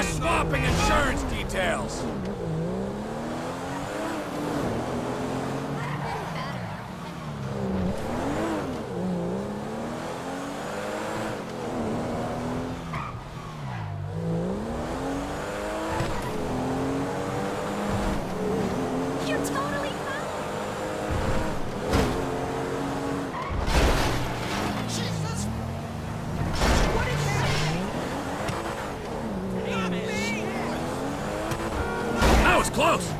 We're swapping insurance details! Close.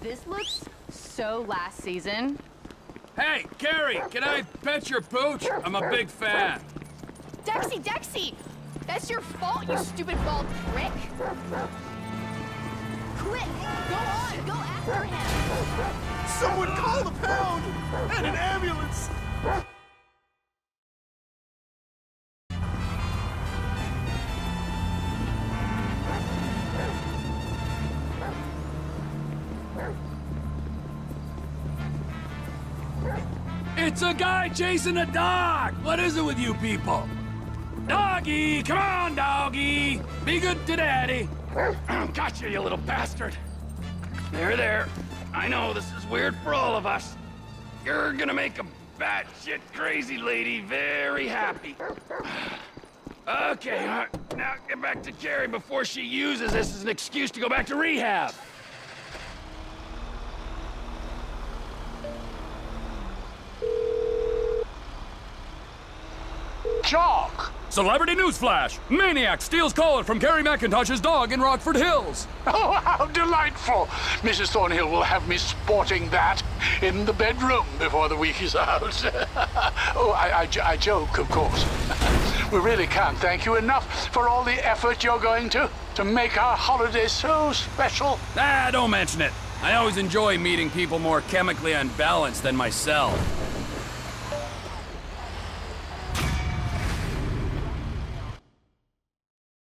This looks so last season. Hey, Kerry, can I pet your pooch? I'm a big fan. Dexy, Dexy! That's your fault, you stupid bald prick! Quick! Go on! Go after him! Someone call the pound! And an ambulance! It's a guy chasing a dog. What is it with you people? Doggy, come on, doggy. Be good to daddy. Gotcha, you little bastard. There, there. I know this is weird for all of us. You're gonna make a batshit crazy lady very happy. Okay, now get back to Kerry before she uses this as an excuse to go back to rehab. Jock! Celebrity newsflash! Maniac steals collar from Kerry McIntosh's dog in Rockford Hills. Oh, how delightful! Mrs. Thornhill will have me sporting that in the bedroom before the week is out. oh, I, I I joke, of course. we really can't thank you enough for all the effort you're going to to make our holiday so special. Ah, don't mention it. I always enjoy meeting people more chemically unbalanced than myself.